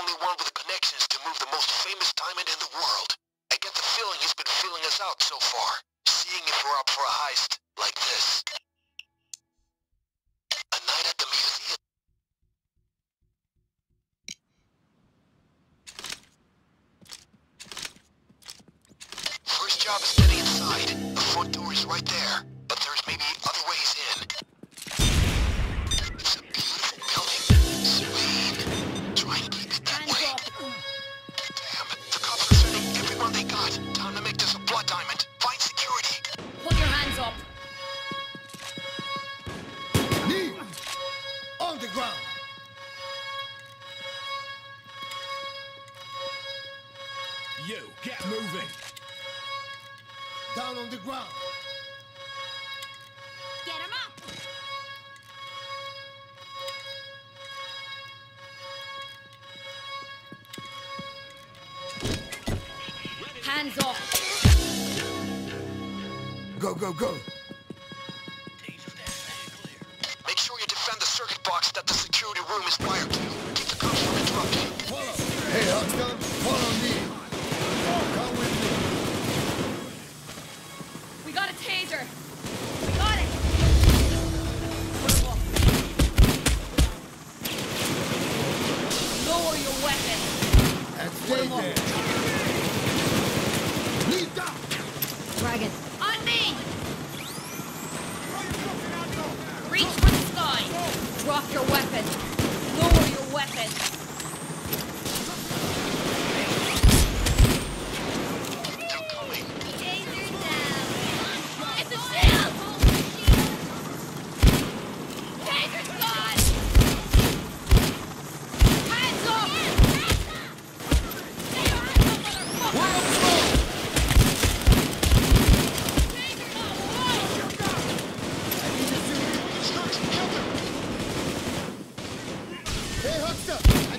only one with connections to move the most famous diamond in the world. I get the feeling he's been feeling us out so far, seeing if we're up for a heist like this. You get moving. Down on the ground. Get him up. Hands off. Go, go, go. weapon. That's Put him over. Down. Dragon. On me! Reach for the sky. Drop your weapon. Lower your weapon.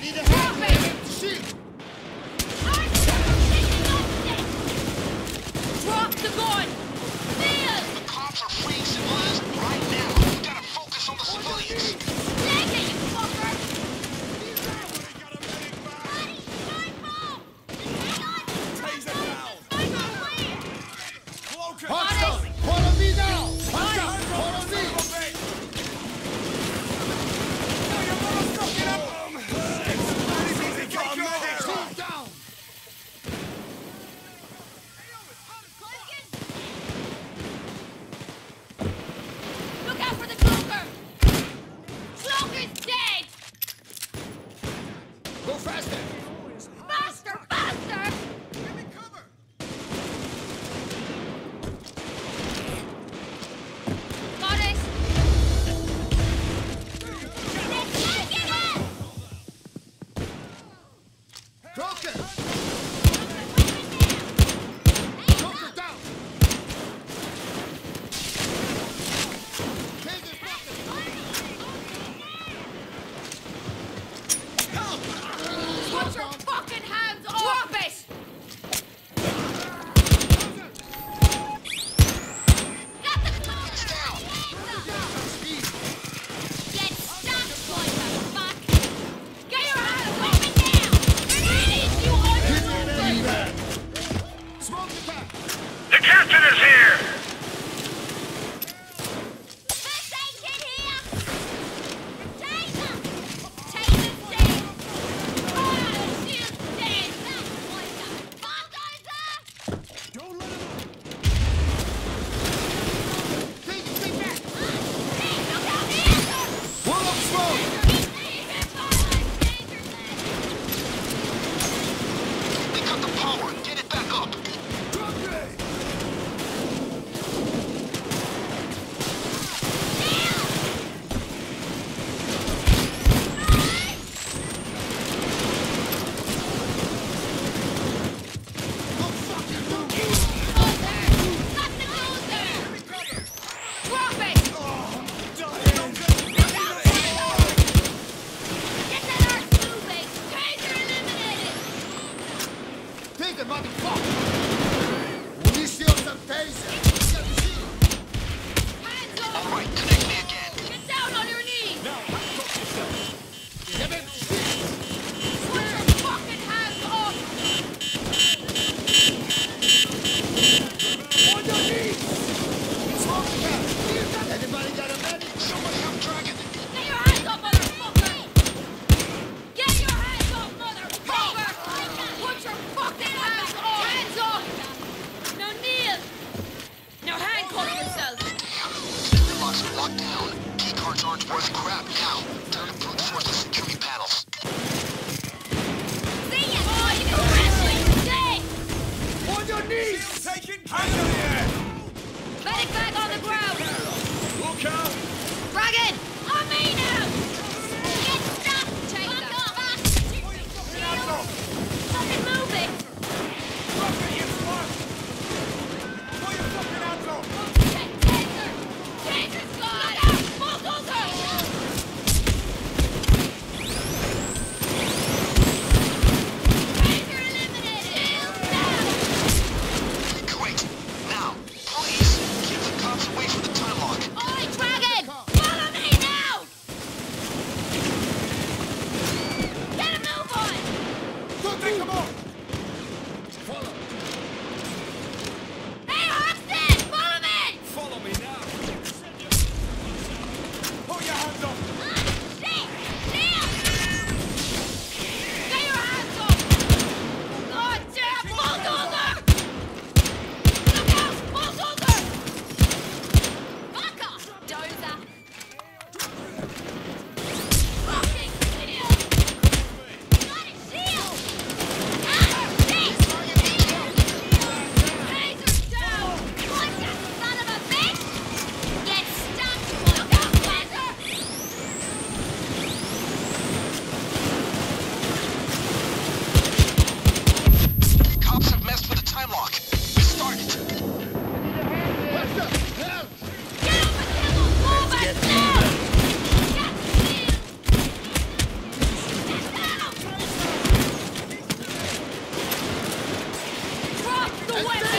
need to help. Drop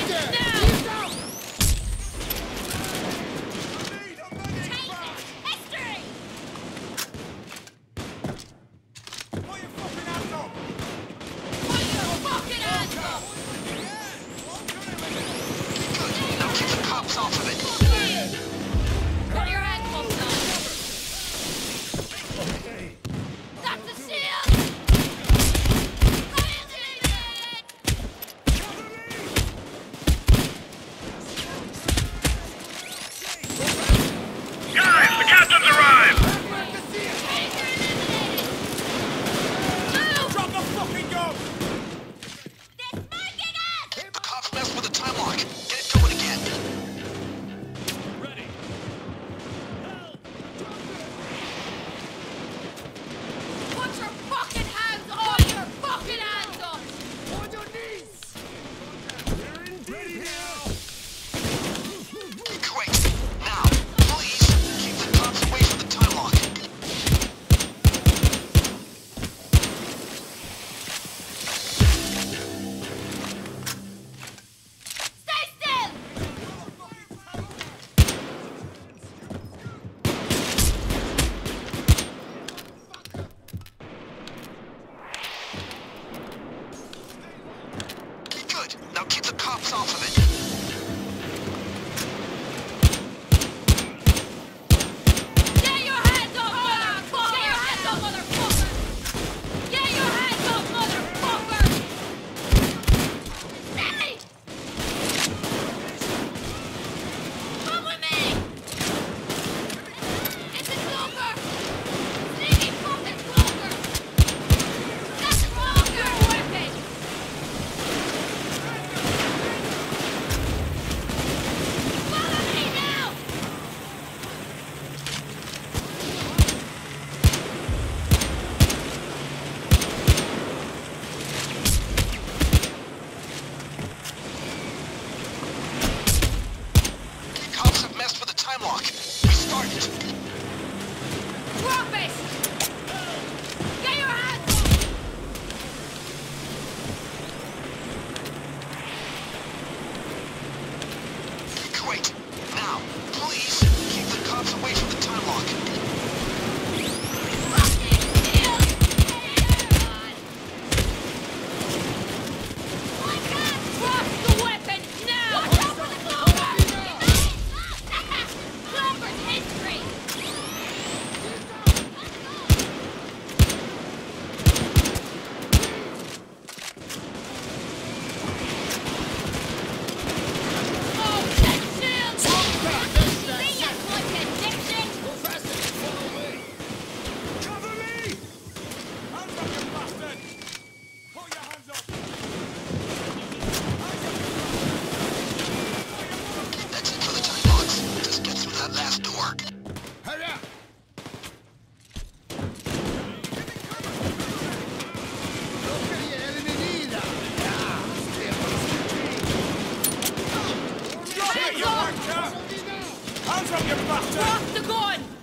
Hands up, you bastard! Drop the gun!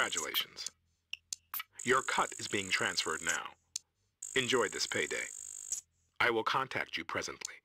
Congratulations. Your cut is being transferred now. Enjoy this payday. I will contact you presently.